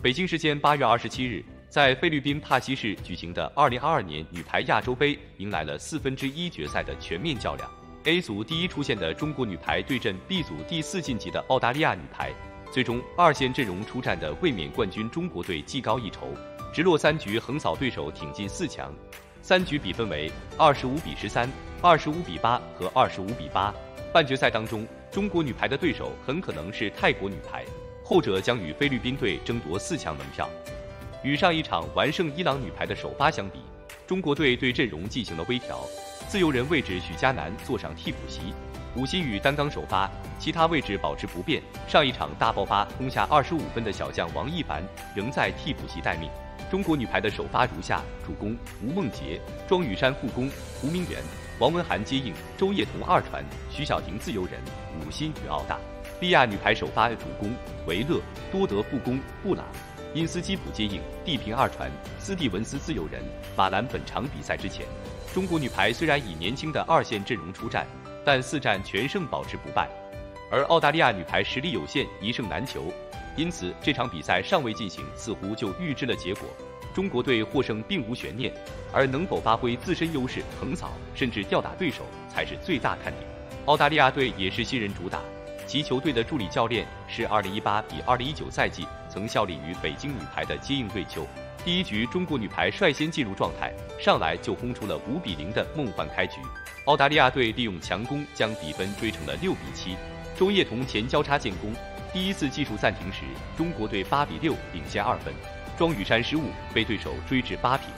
北京时间八月二十七日，在菲律宾帕西市举行的二零二二年女排亚洲杯迎来了四分之一决赛的全面较量。A 组第一出现的中国女排对阵 B 组第四晋级的澳大利亚女排，最终二线阵容出战的卫冕冠军中国队技高一筹，直落三局横扫对手，挺进四强。三局比分为二十五比十三、二十五比八和二十五比八。半决赛当中，中国女排的对手很可能是泰国女排。后者将与菲律宾队争夺四强门票。与上一场完胜伊朗女排的首发相比，中国队对阵容进行了微调。自由人位置许佳楠坐上替补席，武新宇担当首发，其他位置保持不变。上一场大爆发攻下二十五分的小将王艺凡仍在替补席待命。中国女排的首发如下：主攻吴梦洁、庄雨珊副攻胡明媛、王文涵接应，周叶彤二传，徐晓婷自由人，武新宇澳大。利亚女排首发主攻维勒多德副攻布朗因斯基普接应地平二传斯蒂文斯自由人马兰本场比赛之前，中国女排虽然以年轻的二线阵容出战，但四战全胜保持不败。而澳大利亚女排实力有限，一胜难求，因此这场比赛尚未进行，似乎就预知了结果。中国队获胜并无悬念，而能否发挥自身优势横扫甚至吊打对手才是最大看点。澳大利亚队也是新人主打。其球队的助理教练是2018比2019赛季曾效力于北京女排的接应对球。第一局，中国女排率先进入状态，上来就轰出了5比0的梦幻开局。澳大利亚队利用强攻将比分追成了6比7。周叶彤前交叉建功，第一次技术暂停时，中国队8比6领先二分。庄雨珊失误被对手追至八平。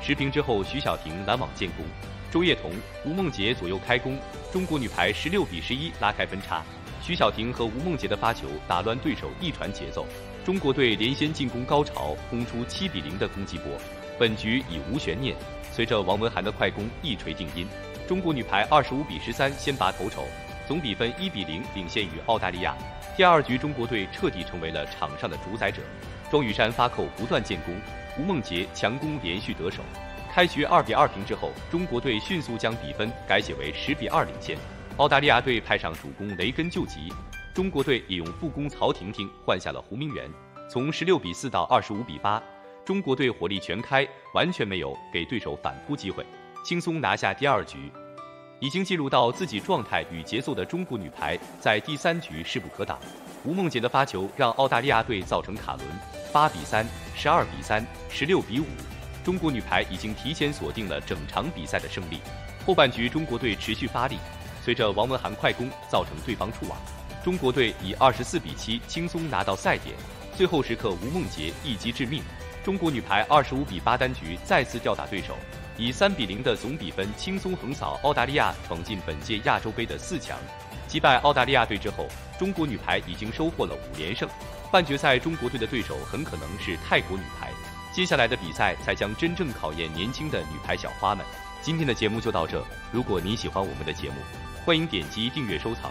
持平之后，徐晓婷拦网建功，周叶彤、吴梦洁左右开攻，中国女排16比11拉开分差。徐晓婷和吴梦洁的发球打乱对手一传节奏，中国队连先进攻高潮，轰出七比零的攻击波。本局已无悬念，随着王文涵的快攻一锤定音，中国女排二十五比十三先拔头筹，总比分一比零领先于澳大利亚。第二局中国队彻底成为了场上的主宰者，庄雨珊发扣不断建功，吴梦洁强攻连续得手。开局二比二平之后，中国队迅速将比分改写为十比二领先。澳大利亚队派上主攻雷根救急，中国队也用副攻曹婷婷换下了胡明媛。从十六比四到二十五比八，中国队火力全开，完全没有给对手反扑机会，轻松拿下第二局。已经进入到自己状态与节奏的中国女排，在第三局势不可挡。吴梦洁的发球让澳大利亚队造成卡轮，八比三、十二比三、十六比五，中国女排已经提前锁定了整场比赛的胜利。后半局中国队持续发力。随着王文涵快攻造成对方触网，中国队以二十四比七轻松拿到赛点。最后时刻，吴梦洁一击致命，中国女排二十五比八单局再次吊打对手，以三比零的总比分轻松横扫澳大利亚，闯进本届亚洲杯的四强。击败澳大利亚队之后，中国女排已经收获了五连胜。半决赛中国队的对手很可能是泰国女排，接下来的比赛才将真正考验年轻的女排小花们。今天的节目就到这，如果你喜欢我们的节目。欢迎点击订阅收藏。